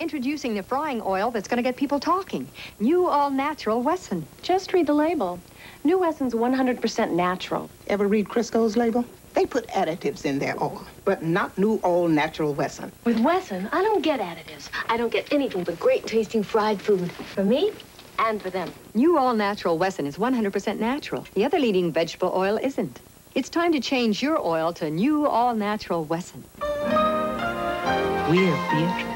Introducing the frying oil that's going to get people talking. New all-natural Wesson. Just read the label. New Wesson's 100% natural. Ever read Crisco's label? They put additives in their oil, but not new all-natural Wesson. With Wesson, I don't get additives. I don't get anything but great tasting fried food. For me and for them. New all-natural Wesson is 100% natural. The other leading vegetable oil isn't. It's time to change your oil to new all-natural Wesson. We're Beatrice.